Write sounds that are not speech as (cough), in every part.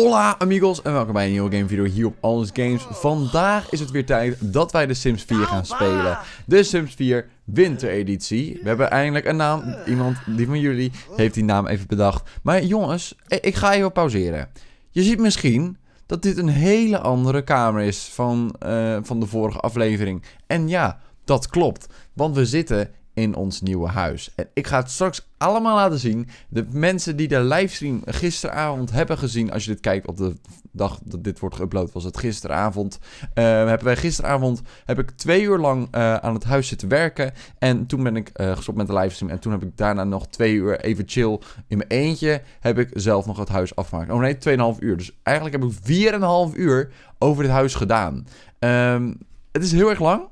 Hola amigos en welkom bij een nieuwe game video hier op Alles Games. Vandaag is het weer tijd dat wij de Sims 4 gaan spelen. De Sims 4 wintereditie. We hebben eindelijk een naam. Iemand die van jullie heeft die naam even bedacht. Maar jongens, ik ga even pauzeren. Je ziet misschien dat dit een hele andere kamer is van, uh, van de vorige aflevering. En ja, dat klopt. Want we zitten in ons nieuwe huis. En ik ga het straks allemaal laten zien. De mensen die de livestream gisteravond hebben gezien, als je dit kijkt op de dag dat dit wordt geüpload, was het gisteravond. Uh, hebben wij gisteravond heb ik twee uur lang uh, aan het huis zitten werken. En toen ben ik uh, gestopt met de livestream. En toen heb ik daarna nog twee uur even chill in mijn eentje. Heb ik zelf nog het huis afgemaakt. Oh nee, 2,5 uur. Dus eigenlijk heb ik 4,5 uur over dit huis gedaan. Um, het is heel erg lang.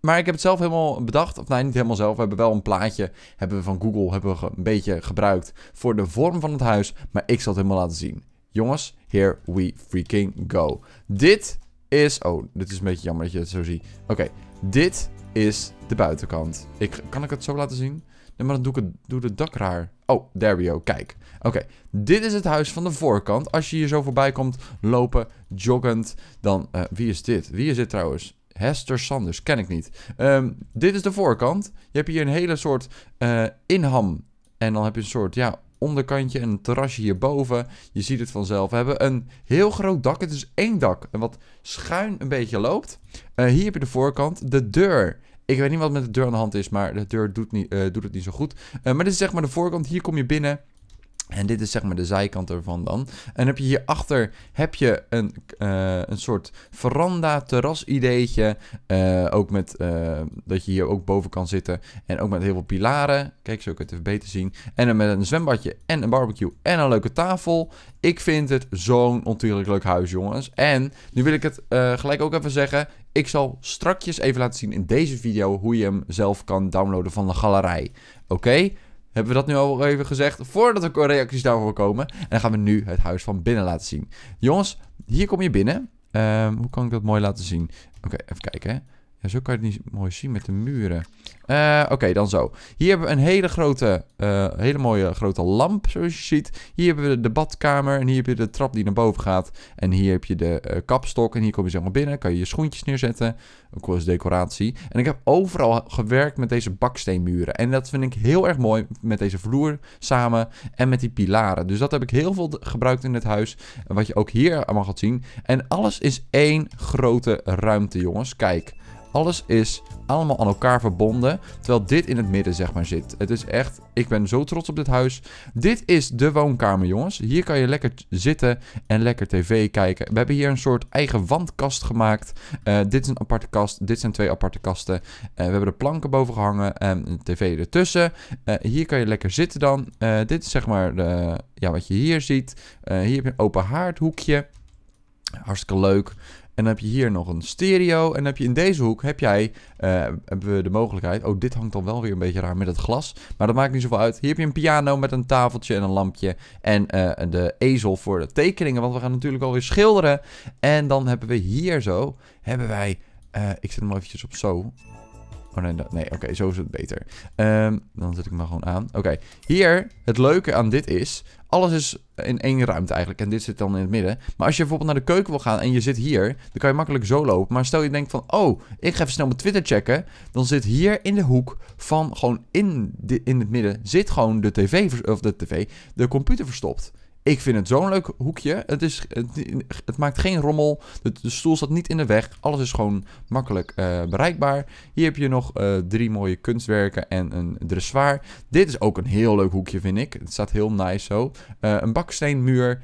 Maar ik heb het zelf helemaal bedacht. Of nee, niet helemaal zelf. We hebben wel een plaatje hebben we van Google hebben we een beetje gebruikt voor de vorm van het huis. Maar ik zal het helemaal laten zien. Jongens, here we freaking go. Dit is... Oh, dit is een beetje jammer dat je het zo ziet. Oké, dit is de buitenkant. Ik, kan ik het zo laten zien? Nee, maar dan doe ik het, doe de dak raar. Oh, there we go. Kijk. Oké, dit is het huis van de voorkant. Als je hier zo voorbij komt lopen, joggend, dan... Uh, wie is dit? Wie is dit trouwens? Hester Sanders, ken ik niet. Um, dit is de voorkant. Je hebt hier een hele soort uh, inham. En dan heb je een soort, ja, onderkantje en een terrasje hierboven. Je ziet het vanzelf. We hebben een heel groot dak. Het is één dak. En wat schuin een beetje loopt. Uh, hier heb je de voorkant. De deur. Ik weet niet wat met de deur aan de hand is, maar de deur doet, niet, uh, doet het niet zo goed. maar dit is zeg maar de voorkant. Hier kom je binnen. En dit is zeg maar de zijkant ervan dan. En heb je hierachter heb je een, uh, een soort veranda terras ideetje. Uh, ook met uh, dat je hier ook boven kan zitten. En ook met heel veel pilaren. Kijk, zo kun je het even beter zien. En dan met een zwembadje en een barbecue en een leuke tafel. Ik vind het zo'n ontiegelijk leuk huis, jongens. En nu wil ik het gelijk ook even zeggen. Ik zal strakjes even laten zien in deze video hoe je hem zelf kan downloaden van de galerij. Oké? Hebben we dat nu al even gezegd? Voordat er reacties daarvoor komen. En dan gaan we nu het huis van binnen laten zien. Jongens, hier kom je binnen. Um, hoe kan ik dat mooi laten zien? Oké, even kijken. Hè. Ja, zo kan je het niet mooi zien met de muren. Uh, Oké, dan zo. Hier hebben we een hele grote, uh, hele mooie grote lamp, zoals je ziet. Hier hebben we de badkamer en hier heb je de trap die naar boven gaat. En hier heb je de uh, kapstok en hier kom je zeg maar binnen. Kan je je schoentjes neerzetten, ook als decoratie. En ik heb overal gewerkt met deze baksteenmuren. En dat vind ik heel erg mooi met deze vloer samen en met die pilaren. Dus dat heb ik heel veel gebruikt in het huis. Wat je ook hier allemaal gaat zien. En alles is één grote ruimte, jongens. Kijk. Alles is allemaal aan elkaar verbonden. Terwijl dit in het midden zeg maar zit. Het is echt, ik ben zo trots op dit huis. Dit is de woonkamer jongens. Hier kan je lekker zitten en lekker tv kijken. We hebben hier een soort eigen wandkast gemaakt. Uh, dit is een aparte kast. Dit zijn twee aparte kasten. Uh, we hebben de planken boven gehangen en een tv ertussen. Uh, hier kan je lekker zitten dan. dit is zeg maar de, ja, wat je hier ziet. hier heb je een open haardhoekje. Hartstikke leuk. En dan heb je hier nog een stereo. En dan heb je in deze hoek heb jij, uh, hebben we de mogelijkheid. Oh, dit hangt dan wel weer een beetje raar met het glas. Maar dat maakt niet zoveel uit. Hier heb je een piano met een tafeltje en een lampje. En uh, de ezel voor de tekeningen. Want we gaan natuurlijk alweer schilderen. En dan hebben we hier zo, hebben wij, uh, ik zet hem eventjes op zo. Oh nee, nee oké, zo is het beter. Um, dan zet ik hem gewoon aan. Oké, hier, het leuke aan dit is, alles is in één ruimte eigenlijk. En dit zit dan in het midden. Maar als je bijvoorbeeld naar de keuken wil gaan en je zit hier, dan kan je makkelijk zo lopen. Maar stel je denkt van, oh, ik ga even snel mijn Twitter checken. Dan zit hier in de hoek van, gewoon in, de, in het midden, zit gewoon de tv, of de tv, de computer verstopt. Ik vind het zo'n leuk hoekje. Het, is, het, maakt geen rommel. De, de, stoel staat niet in de weg. Alles is gewoon makkelijk uh, bereikbaar. Hier heb je nog uh, drie mooie kunstwerken en een dressoir. Dit is ook een heel leuk hoekje, vind ik. Het staat heel nice zo. Uh, een baksteenmuur.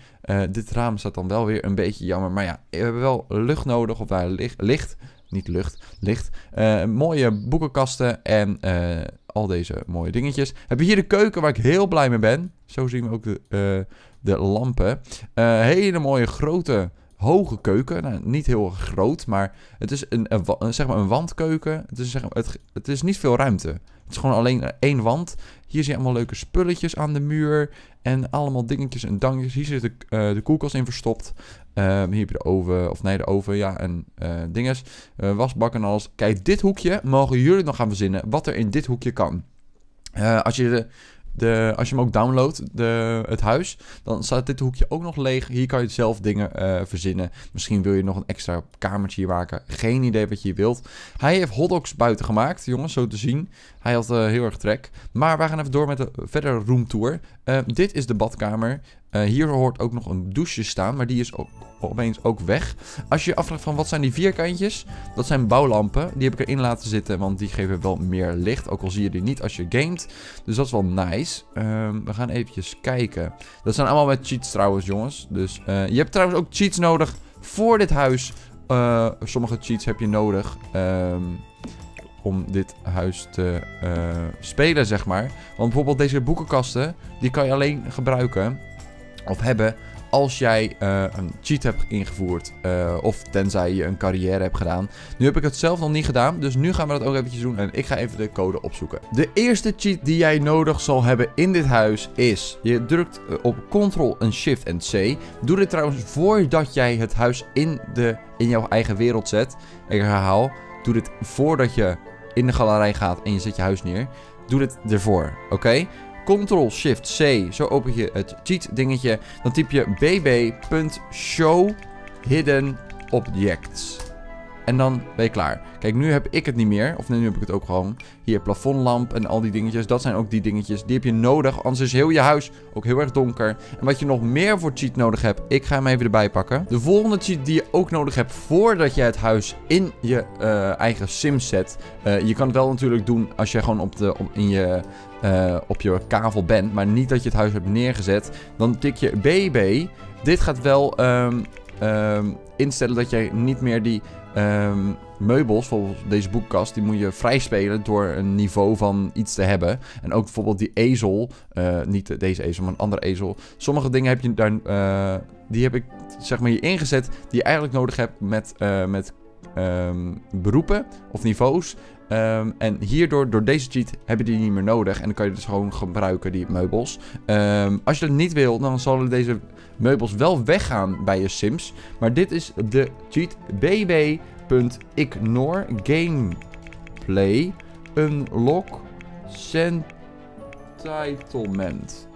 dit raam staat dan wel weer een beetje jammer. Maar ja, we hebben wel lucht nodig. Of daar licht. licht niet lucht, licht. mooie boekenkasten en al deze mooie dingetjes. Hebben we hier de keuken waar ik heel blij mee ben. Zo zien we ook de, de lampen. Uh, hele mooie grote hoge keuken. Nou, niet heel groot, maar het is een, zeg maar een wandkeuken. Het is, zeg maar, het, het is niet veel ruimte. Het is gewoon alleen één wand. Hier zie je allemaal leuke spulletjes aan de muur. En allemaal dingetjes en dankjes. Hier zit de, uh, de koelkast in verstopt. Um, hier heb je de oven, of nee, de oven, ja, en uh, dinges. Uh, wasbak en alles. Kijk, dit hoekje mogen jullie nog gaan verzinnen wat er in dit hoekje kan. als je de de, als je hem ook downloadt, de, het huis, dan staat dit hoekje ook nog leeg. Hier kan je zelf dingen uh, verzinnen. Misschien wil je nog een extra kamertje hier maken. Geen idee wat je wilt. Hij heeft hotdogs buiten gemaakt, jongens, zo te zien. Hij had uh, heel erg trek. Maar wij gaan even door met de verdere roomtour. Uh, dit is de badkamer. Uh, hier hoort ook nog een douche staan, maar die is ook, opeens ook weg. Als je je afvraagt van wat zijn die vierkantjes? Dat zijn bouwlampen. Die heb ik erin laten zitten, want die geven wel meer licht. Ook al zie je die niet als je gamet. Dus dat is wel nice. Uh, we gaan eventjes kijken. Dat zijn allemaal met cheats trouwens, jongens. Dus uh, je hebt trouwens ook cheats nodig voor dit huis. Uh, sommige cheats heb je nodig. Um, om dit huis te spelen, zeg maar. Want bijvoorbeeld deze boekenkasten, die kan je alleen gebruiken of hebben als jij uh, een cheat hebt ingevoerd. Uh, of tenzij je een carrière hebt gedaan. Nu heb ik het zelf nog niet gedaan. Dus nu gaan we dat ook eventjes doen. En ik ga even de code opzoeken. De eerste cheat die jij nodig zal hebben in dit huis is... Je drukt op Ctrl en Shift en C. Doe dit trouwens voordat jij het huis in, de, in jouw eigen wereld zet. Ik herhaal. Doe dit voordat je in de galerij gaat en je zet je huis neer. Doe dit ervoor, oké? Ctrl Shift C, zo open je het cheat dingetje. Dan typ je bb.show hidden objects. En dan ben je klaar. Kijk, nu heb ik het niet meer. Of nu heb ik het ook gewoon. Hier, plafondlamp en al die dingetjes. Dat zijn ook die dingetjes. Die heb je nodig. Anders is heel je huis ook heel erg donker. En wat je nog meer voor cheat nodig hebt. Ik ga hem even erbij pakken. De volgende cheat die je ook nodig hebt voordat je het huis in je uh, eigen sim zet. Uh, je kan het wel natuurlijk doen als je gewoon op, de, in je, uh, op je kavel bent. Maar niet dat je het huis hebt neergezet. Dan tik je BB. Dit gaat wel um, um, instellen dat jij niet meer die um, meubels, bijvoorbeeld deze boekkast, die moet je vrij spelen door een niveau van iets te hebben. En ook bijvoorbeeld die ezel, uh, niet deze ezel, maar een andere ezel. Sommige dingen heb je daar, uh, die heb ik zeg maar hier ingezet, die je eigenlijk nodig hebt met, uh, met um, beroepen of niveaus. Um, en hierdoor, door deze cheat, heb je die niet meer nodig. En dan kan je dus gewoon gebruiken, die meubels. Um, als je dat niet wil, dan zullen deze meubels wel weggaan bij je sims. Maar dit is de cheat bb.ignore gameplay unlock entitlement.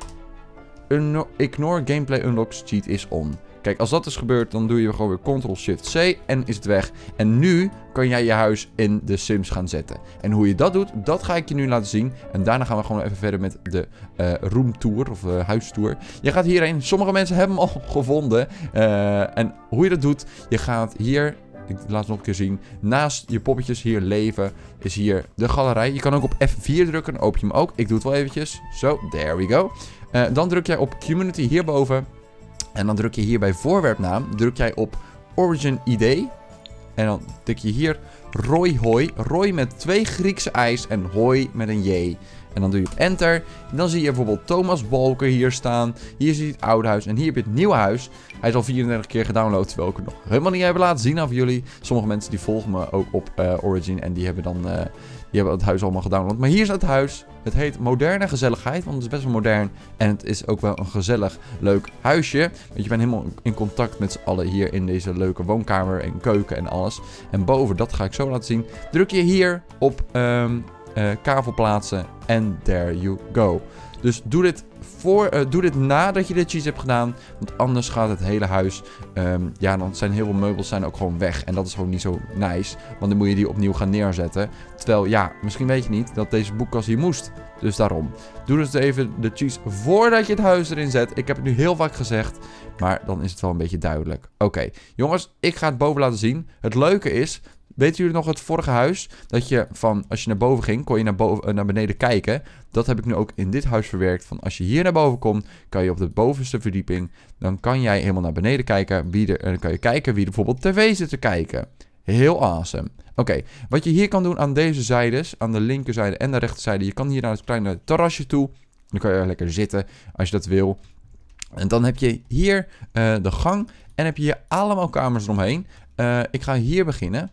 Ignore gameplay unlocks cheat is on. Kijk, als dat is gebeurd, dan doe je gewoon weer Ctrl-Shift-C en is het weg. En nu kan jij je huis in de Sims gaan zetten. En hoe je dat doet, dat ga ik je nu laten zien. En daarna gaan we gewoon even verder met de uh, roomtour of uh, huistour. Je gaat hierheen. Sommige mensen hebben hem al (laughs) gevonden. Uh, en hoe je dat doet, je gaat hier ik laat het nog een keer zien. Naast je poppetjes hier leven is hier de galerij. Je kan ook op F4 drukken, dan open je hem ook. Ik doe het wel eventjes. Zo, there we go. Dan druk jij op community hierboven. En dan druk je hier bij voorwerpnaam, druk jij op Origin ID. En dan tik je hier Roy Hoi. Roy met twee Griekse ijs en Hoi met een J. En dan doe je op enter. En dan zie je bijvoorbeeld Thomas Balker hier staan. Hier zie je het oude huis. En hier heb je het nieuwe huis. Hij is al 34 keer gedownload. Terwijl ik het nog helemaal niet heb laten zien aan jullie. Sommige mensen die volgen me ook op uh, Origin. En die hebben dan uh, die hebben het huis allemaal gedownload. Maar hier is het huis. Het heet Moderne Gezelligheid. Want het is best wel modern. En het is ook wel een gezellig, leuk huisje. Want je bent helemaal in contact met z'n allen hier in deze leuke woonkamer en keuken en alles. En boven, dat ga ik zo laten zien. Druk je hier op um, uh, kavel plaatsen. En there you go. Dus doe dit, voor, uh, doe dit nadat je de cheese hebt gedaan. Want anders gaat het hele huis... Um, ja, dan zijn heel veel meubels zijn ook gewoon weg. En dat is gewoon niet zo nice. Want dan moet je die opnieuw gaan neerzetten. Terwijl, ja, misschien weet je niet dat deze boekkast hier moest. Dus daarom. Doe dus even de cheese voordat je het huis erin zet. Ik heb het nu heel vaak gezegd. Maar dan is het wel een beetje duidelijk. Oké, jongens, ik ga het boven laten zien. Het leuke is Weten jullie nog het vorige huis? Dat je van, als je naar boven ging, kon je naar, boven, naar beneden kijken. Dat heb ik nu ook in dit huis verwerkt. Van als je hier naar boven komt, kan je op de bovenste verdieping. Dan kan jij helemaal naar beneden kijken. Wie er, en dan kan je kijken wie er bijvoorbeeld tv zit te kijken. Heel awesome. Oké, wat je hier kan doen aan deze zijdes, aan de linkerzijde en de rechterzijde. Je kan hier naar het kleine terrasje toe. Dan kan je lekker zitten als je dat wil. En dan heb je hier uh, de gang en heb je hier allemaal kamers eromheen. Uh, ik ga hier beginnen.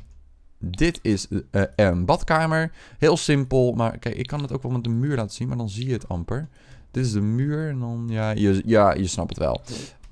Dit is uh, een badkamer. Heel simpel, maar kijk, ik kan het ook wel met de muur laten zien, maar dan zie je het amper. Dit is de muur en dan, ja, je, ja, je snapt het wel.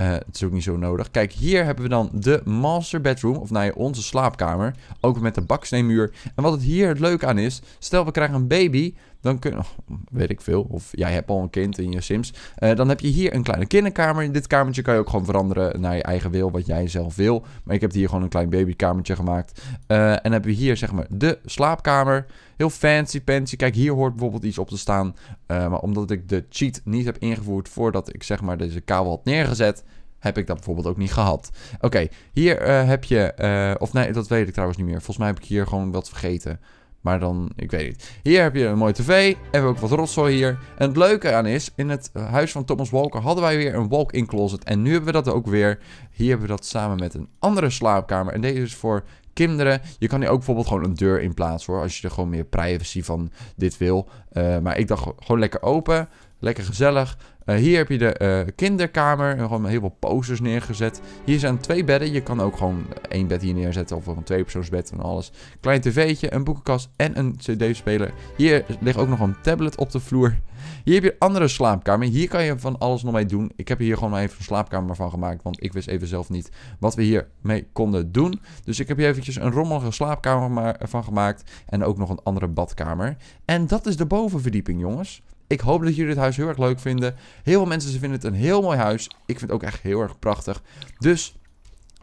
Uh, het is ook niet zo nodig. Kijk, hier hebben we dan de master bedroom. Of ja, onze slaapkamer. Ook met de baksteenmuur. En wat het hier het leuke aan is. Stel we krijgen een baby. Dan kun oh, weet ik veel. Of jij hebt al een kind in je Sims. Uh, dan heb je hier een kleine kinderkamer. In dit kamertje kan je ook gewoon veranderen naar je eigen wil. Wat jij zelf wil. Maar ik heb hier gewoon een klein babykamertje gemaakt. Uh, en dan hebben we hier zeg maar de slaapkamer. Heel fancy fancy. Kijk, hier hoort bijvoorbeeld iets op te staan. Uh, maar omdat ik de cheat niet heb ingevoerd voordat ik zeg maar deze kabel had neergezet heb ik dat bijvoorbeeld ook niet gehad. Oké, hier heb je... Of nee, dat weet ik trouwens niet meer. Volgens mij heb ik hier gewoon wat vergeten. Maar dan, ik weet niet. Hier heb je een mooie tv. Hebben we ook wat rotzooi hier. En het leuke aan is, in het huis van Thomas Walker hadden wij weer een walk-in closet. En nu hebben we dat ook weer. Hier hebben we dat samen met een andere slaapkamer. En deze is voor kinderen. Je kan hier ook bijvoorbeeld gewoon een deur in plaatsen hoor. Als je er gewoon meer privacy van dit wil. Uh, maar ik dacht gewoon lekker open. Lekker gezellig. Uh, hier heb je de uh, kinderkamer. Gewoon heel veel posters neergezet. Hier zijn twee bedden. Je kan ook gewoon één bed hier neerzetten. Of een tweepersoonsbed en alles. Klein tv'tje, een boekenkast en een cd-speler. Hier ligt ook nog een tablet op de vloer. Hier heb je andere slaapkamer. Hier kan je van alles nog mee doen. Ik heb hier gewoon even een slaapkamer van gemaakt. Want ik wist even zelf niet wat we hier mee konden doen. Dus ik heb hier eventjes een rommelige slaapkamer van gemaakt. En ook nog een andere badkamer. En dat is de bovenverdieping, jongens. Ik hoop dat jullie dit huis heel erg leuk vinden. Heel veel mensen vinden het een heel mooi huis. Ik vind het ook echt heel erg prachtig. Dus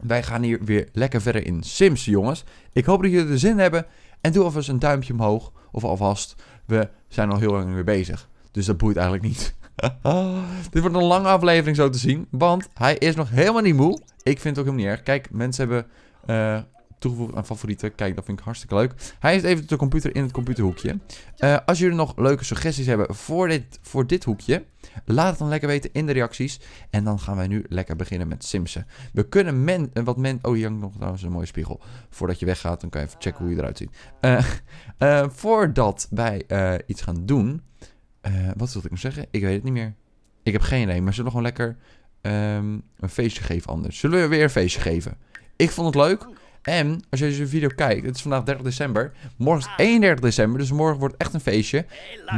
wij gaan hier weer lekker verder in Sims, jongens. Ik hoop dat jullie er zin in hebben. En doe alvast een duimpje omhoog. Of alvast, we zijn al heel lang weer bezig. Dus dat boeit eigenlijk niet. (laughs) Dit wordt een lange aflevering zo te zien. Want hij is nog helemaal niet moe. Ik vind het ook helemaal niet erg. Kijk, mensen hebben uh, toegevoegd aan favorieten. Kijk, dat vind ik hartstikke leuk. Hij heeft even de computer in het computerhoekje. Uh, als jullie nog leuke suggesties hebben voor dit, voor dit hoekje, laat het dan lekker weten in de reacties. En dan gaan wij nu lekker beginnen met Simsen. We kunnen men, eh, wat men, oh hier hangt nog trouwens een mooie spiegel. Voordat je weggaat, dan kan je even checken hoe je eruit ziet. (laughs) Voordat wij iets gaan doen, wat wilde ik nog zeggen? Ik weet het niet meer. Ik heb geen idee, maar zullen we gewoon lekker um, een feestje geven anders? Zullen we weer een feestje geven? Ik vond het leuk. En als je deze video kijkt, het is vandaag 30 december. Morgen is 31 december, dus morgen wordt echt een feestje.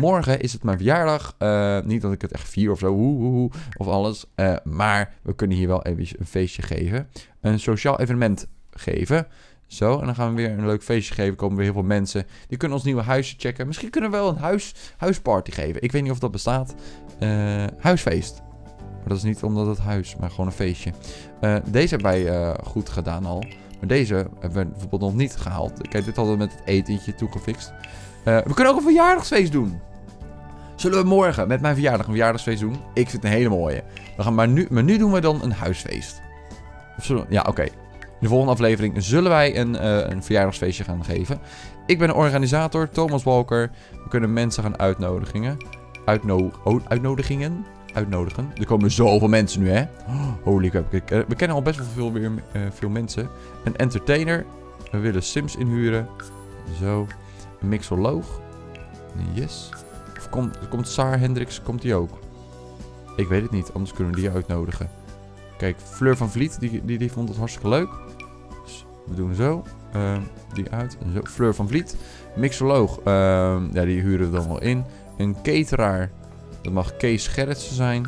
Morgen is het mijn verjaardag. Uh, niet dat ik het echt vier of zo, hoe, hoe, hoe, of alles. Uh, maar we kunnen hier wel even een feestje geven. Een sociaal evenement geven. Zo, en dan gaan we weer een leuk feestje geven. Komen weer heel veel mensen. Die kunnen ons nieuwe huisje checken. Misschien kunnen we wel een huis, huisparty geven. Ik weet niet of dat bestaat. Uh, huisfeest. Maar dat is niet omdat het huis, maar gewoon een feestje. deze hebben wij goed gedaan al. Maar deze hebben we bijvoorbeeld nog niet gehaald. Kijk, dit hadden we met het etentje toegefixt. We kunnen ook een verjaardagsfeest doen. Zullen we morgen met mijn verjaardag een verjaardagsfeest doen? Ik vind het een hele mooie. We gaan maar, nu, maar nu doen we dan een huisfeest. Of ja, oké. De volgende aflevering zullen wij een, uh, een verjaardagsfeestje gaan geven. Ik ben de organisator, Thomas Walker. We kunnen mensen gaan uitnodigingen. Uitno uitnodigingen uitnodigen. Er komen zoveel mensen nu, hè? holy crap. Eh, we kennen al best wel veel, weer, uh, veel mensen. Een entertainer. We willen Sims inhuren. Zo. Een mixoloog. Yes. Of komt, komt Saar Hendricks, komt die ook? Ik weet het niet, anders kunnen we die uitnodigen. Kijk, Fleur van Vliet, die, die, die vond het hartstikke leuk. We doen zo. Uh, die uit. Zo. Fleur van Vliet. Mixoloog. Uh, ja, die huren we dan wel in. Een cateraar. Dat mag Kees Gerritsen zijn.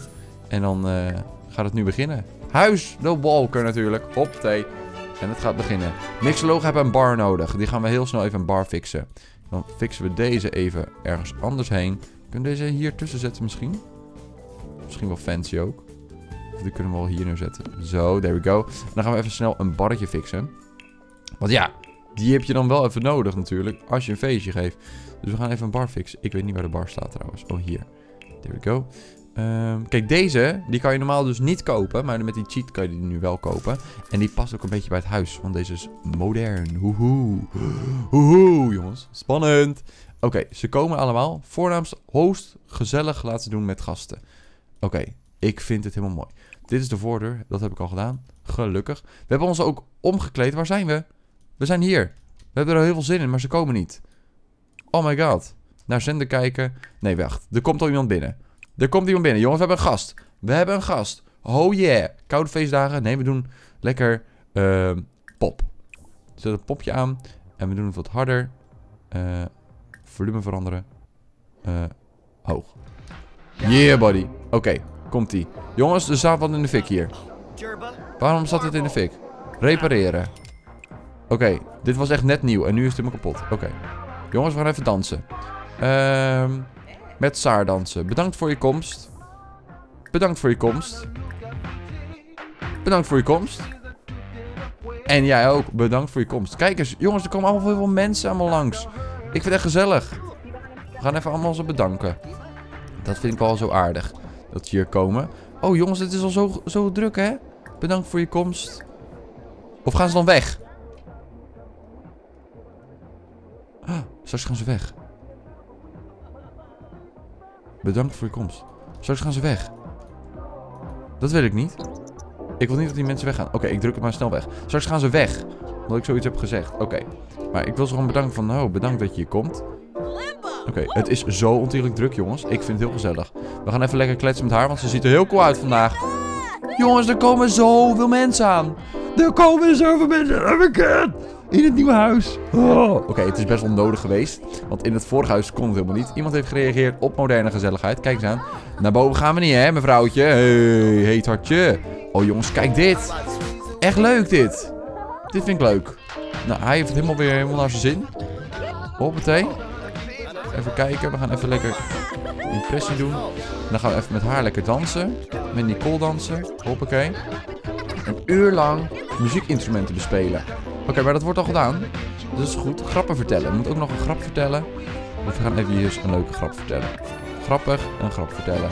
En dan uh, gaat het nu beginnen. Huis de Walker natuurlijk. Op thee. En het gaat beginnen. Mixoloog hebben een bar nodig. Die gaan we heel snel even een bar fixen. Dan fixen we deze even ergens anders heen. Kunnen we deze hier tussen zetten misschien? Misschien wel fancy ook. Of die kunnen we wel hier neerzetten. Zo, there we go. Dan gaan we even snel een barretje fixen. Want ja, die heb je dan wel even nodig natuurlijk. Als je een feestje geeft. Dus we gaan even een bar fixen. Ik weet niet waar de bar staat trouwens. Oh, hier. There we go. Um, kijk, deze, die kan je normaal dus niet kopen. Maar met die cheat kan je die nu wel kopen. En die past ook een beetje bij het huis. Want deze is modern. Hoehoe. Hoehoe, jongens. Spannend. Oké, ze komen allemaal. Voornaams host, gezellig laten doen met gasten. Oké, ik vind het helemaal mooi. Dit is de voordeur. Dat heb ik al gedaan. Gelukkig. We hebben ons ook omgekleed. Waar zijn we? We zijn hier. We hebben er heel veel zin in, maar ze komen niet. Oh my god naar zender kijken. Nee, wacht. Er komt al iemand binnen. Er komt iemand binnen. Jongens, we hebben een gast. We hebben een gast. Oh yeah. Koude feestdagen. Nee, we doen lekker uh, pop. Zet een popje aan. En we doen het wat harder. Uh, volume veranderen. Uh, hoog. Yeah, buddy. Oké, okay, komt-ie. Jongens, er staat wat in de fik hier. Waarom zat het in de fik? Repareren. Oké, dit was echt net nieuw en nu is het helemaal kapot. Oké. Jongens, we gaan even dansen. Ehm met Saar dansen. Bedankt voor je komst. Bedankt voor je komst. Bedankt voor je komst. En jij ook. Bedankt voor je komst. Kijk eens, jongens, er komen allemaal veel mensen allemaal langs. Ik vind het echt gezellig. We gaan even allemaal ze bedanken. Dat vind ik wel zo aardig. Dat ze hier komen. Oh jongens, het is al zo, zo druk hè? Bedankt voor je komst. Of gaan ze dan weg? Straks gaan ze weg. Bedankt voor je komst. Straks gaan ze weg. Dat wil ik niet. Ik wil niet dat die mensen weggaan. Oké, ik druk het maar snel weg. Straks gaan ze weg. Omdat ik zoiets heb gezegd. Oké. Maar ik wil ze gewoon bedanken van... Oh, bedankt dat je hier komt. Oké, het is zo ontierlijk druk, jongens. Ik vind het heel gezellig. We gaan even lekker kletsen met haar, want ze ziet er heel cool uit vandaag. Jongens, er komen zoveel mensen aan. Er komen zoveel mensen aan In het nieuwe huis. Oh. Oké, het is best wel nodig geweest. Want in het vorige huis kon het helemaal niet. Iemand heeft gereageerd op moderne gezelligheid. Kijk eens aan. Naar boven gaan we niet, hè, mevrouwtje. Hey, heet hartje. Oh, jongens, kijk dit. Echt leuk, dit. Dit vind ik leuk. Nou, hij heeft het helemaal weer helemaal naar zijn zin. Hoppatee. Even kijken. We gaan even lekker impressie doen. En dan gaan we even met haar lekker dansen. Met Nicole dansen. Hoppakee. Een uur lang muziekinstrumenten bespelen. Oké, maar dat wordt al gedaan. Is goed. Grappen vertellen. We moeten ook nog een grap vertellen. We gaan even hier eens een leuke grap vertellen. Grappig, een grap vertellen.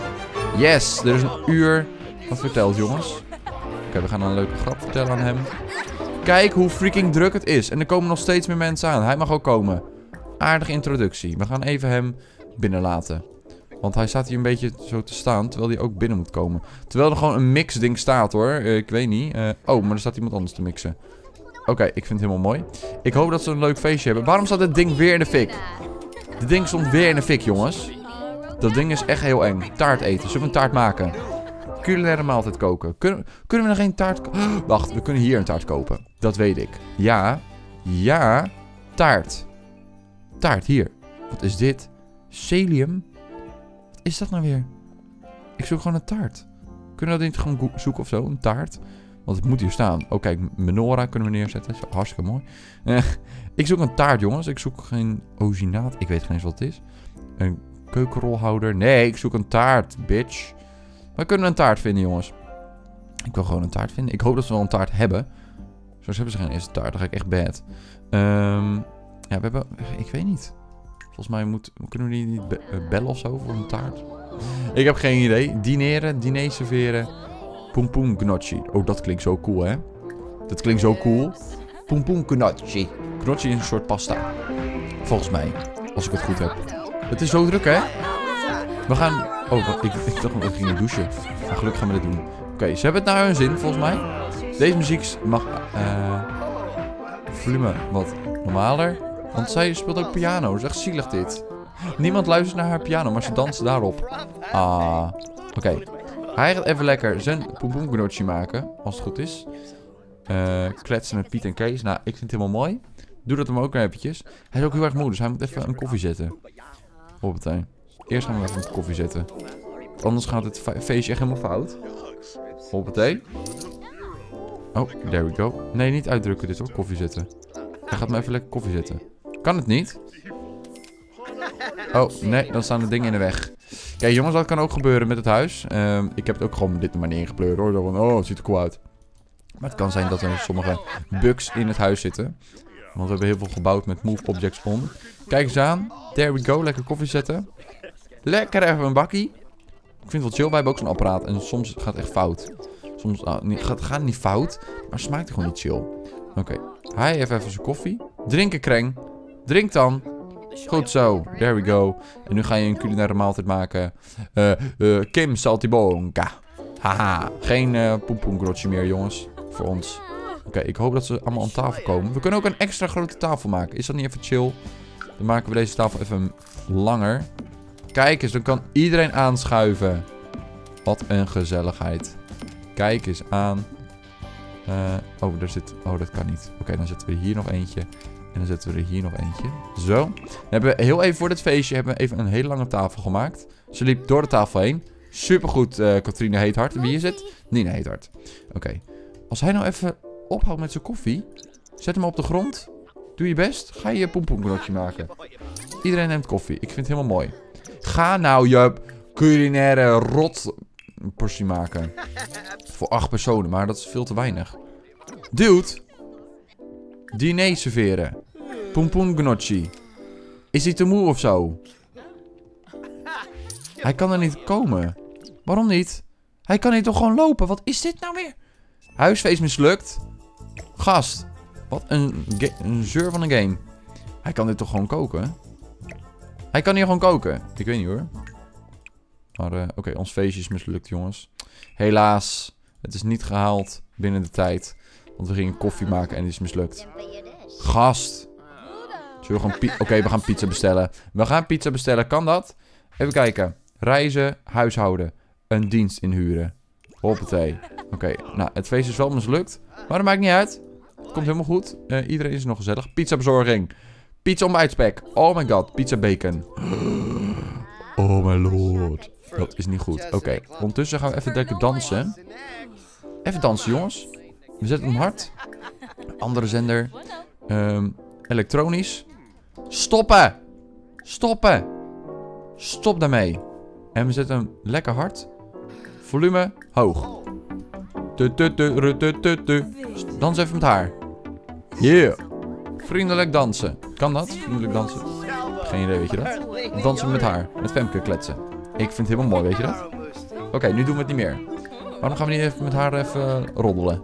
Yes, er is een uur wat verteld, jongens. Oké, we gaan een leuke grap vertellen aan hem. Kijk hoe freaking druk het is. En er komen nog steeds meer mensen aan. Hij mag ook komen. Aardige introductie. We gaan even hem binnenlaten. Want hij staat hier een beetje zo te staan, terwijl hij ook binnen moet komen. Terwijl er gewoon een mixding staat hoor. Uh, ik weet niet. Uh, oh, maar er staat iemand anders te mixen. Oké, ik vind het helemaal mooi. Ik hoop dat ze een leuk feestje hebben. Waarom staat dit ding weer in de fik? Dit ding stond weer in de fik, jongens. Dat ding is echt heel eng. Taart eten. Zullen we een taart maken? Culinaire maaltijd koken. Kunnen, kunnen we nog geen taart... (gasps) Wacht, we kunnen hier een taart kopen. Dat weet ik. Ja. Ja. Taart. Taart, hier. Wat is dit? Celium? Wat is dat nou weer? Ik zoek gewoon een taart. Kunnen we dat niet gewoon zoeken of zo? Een taart? Want het moet hier staan. Oh, kijk, menorah kunnen we neerzetten. Zo, hartstikke mooi. (laughs) ik zoek een taart, jongens. Ik zoek geen ozinaat. Ik weet geen eens wat het is. Een keukenrolhouder. Nee, ik zoek een taart, bitch. We kunnen een taart vinden, jongens. Ik wil gewoon een taart vinden. Ik hoop dat ze wel een taart hebben. Zoals hebben ze geen eerste taart. Dan ga ik echt bad. Um, ja, we hebben... Ik weet niet. Volgens mij moet, kunnen we die niet eh, bellen of zo voor een taart. Ik heb geen idee. Dineren, diner serveren. Poem gnocchi. Oh, dat klinkt zo cool, hè? Dat klinkt zo cool. Poem gnocchi. Gnocchi is een soort pasta. Volgens mij. Als ik het goed heb. Het is zo druk, hè? We gaan... Oh, ik, ik dacht dat we gingen douchen. Maar gelukkig gaan we dit doen. Oké, ze hebben het naar hun zin, volgens mij. Deze muziek mag... Uh, volume wat normaler. Want zij speelt ook piano. Dat is echt zielig dit. Niemand luistert naar haar piano, maar ze danst daarop. Ah, oké. Hij gaat even lekker zijn poempoemknootje maken, als het goed is. Uh, kletsen met Piet en Kees. Nou, ik vind het helemaal mooi. Doe dat hem ook eventjes. Hij is ook heel erg moe, dus hij moet even een koffie zetten. Hoppatee. Eerst gaan we even een koffie zetten. Anders gaat het feestje echt helemaal fout. Hoppatee. Oh, there we go. Nee, niet uitdrukken dit hoor, koffie zetten. Hij gaat me even lekker koffie zetten. Kan het niet? Oh, nee, dan staan de dingen in de weg. Kijk jongens, dat kan ook gebeuren met het huis. Ehm, ik heb het ook gewoon op dit manier ingepleurd hoor. Van, oh, het ziet er cool uit. Maar het kan zijn dat er sommige bugs in het huis zitten. Want we hebben heel veel gebouwd met move objects on. Kijk eens aan. There we go. Lekker koffie zetten. Lekker even een bakkie. Ik vind het wel chill. Wij hebben ook zo'n apparaat. En soms gaat het echt fout. Soms uh, gaat, het niet fout. Maar smaakt gewoon niet chill. Oké. Hij heeft even zijn koffie. Drinken, kreng. Drink dan. Goed zo, there we go. En nu ga je een culinaire maaltijd maken. Uh, uh, Kim Saltibonka. Haha, geen uh, poempoengrotje meer, jongens. Voor ons. Oké, ik hoop dat ze allemaal aan tafel komen. We kunnen ook een extra grote tafel maken. Is dat niet even chill? Dan maken we deze tafel even langer. Kijk eens, dan kan iedereen aanschuiven. Wat een gezelligheid. Kijk eens aan. Uh, oh, daar zit... Oh, dat kan niet. Oké, dan zetten we hier nog eentje. En dan zetten we er hier nog eentje. Zo. Dan hebben we heel even voor dit feestje hebben we even een hele lange tafel gemaakt. Ze liep door de tafel heen. Supergoed, eh Katrine Heethart. Wie is het? Nina Heethart. Oké. Als hij nou even ophoudt met zijn koffie. Zet hem op de grond. Doe je best. Ga je pompoenbroodje maken. Iedereen neemt koffie. Ik vind het helemaal mooi. Ga nou je culinaire rot portie maken. Voor acht personen, maar dat is veel te weinig. Dude. Diner serveren. Pompoen gnocchi. Is hij te moe of zo? Hij kan er niet komen. Waarom niet? Hij kan hier toch gewoon lopen? Wat is dit nou weer? Huisfeest mislukt. Gast. Wat een, zeur van een game. Hij kan dit toch gewoon koken? Hij kan hier gewoon koken. Ik weet niet hoor. Maar eh, oké, ons feestje is mislukt jongens. Helaas. Het is niet gehaald binnen de tijd. Want we gingen koffie maken en het is mislukt. Gast. We Oké, we gaan pizza bestellen. We gaan pizza bestellen. Kan dat? Even kijken. Reizen, huishouden. Een dienst inhuren. Hoppatee. Oké, nou, het feest is wel mislukt. Maar dat maakt niet uit. Het komt helemaal goed. Eh, iedereen is nog gezellig. Pizza bezorging. Pizza ontbijtspek. Oh my god. Pizza bacon. (gasps) Oh my lord. Dat is niet goed. Oké, ondertussen gaan we even lekker dansen. Even dansen, jongens. We zetten hem hard. Andere zender. Ehm, elektronisch. Stoppen! Stoppen! Stop daarmee. En we zetten hem lekker hard. Volume hoog. Dans even met haar. Yeah. Vriendelijk dansen. Kan dat? Vriendelijk dansen? Geen idee, weet je dat? Dansen met haar. Met Femke kletsen. Ik vind het helemaal mooi, weet je dat? Oké, nu doen we het niet meer. Waarom gaan we niet even met haar even roddelen?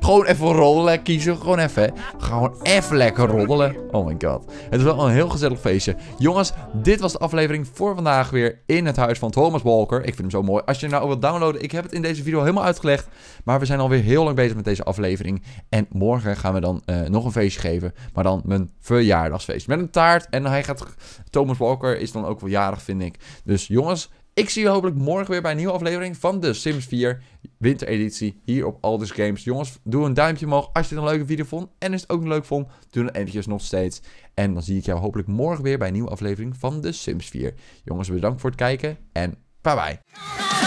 Gewoon even roddelen, kiezen. Gewoon even. Gewoon even lekker roddelen. Oh my god. Het is wel een heel gezellig feestje. Jongens, dit was de aflevering voor vandaag weer in het huis van Thomas Walker. Ik vind hem zo mooi. Als je nou wilt downloaden, ik heb het in deze video helemaal uitgelegd. Maar we zijn alweer heel lang bezig met deze aflevering. En morgen gaan we dan eh, nog een feestje geven. Maar dan mijn verjaardagsfeest. Met een taart. En hij gaat... Thomas Walker is dan ook wel jarig, vind ik. Dus jongens, ik zie je hopelijk morgen weer bij een nieuwe aflevering van de Sims 4 wintereditie hier op Aldous Games. Jongens, doe een duimpje omhoog als je het een leuke video vond. En als je het ook leuk vond, doe dan eventjes nog steeds. En dan zie ik jou hopelijk morgen weer bij een nieuwe aflevering van de Sims 4. Jongens, bedankt voor het kijken en bye bye.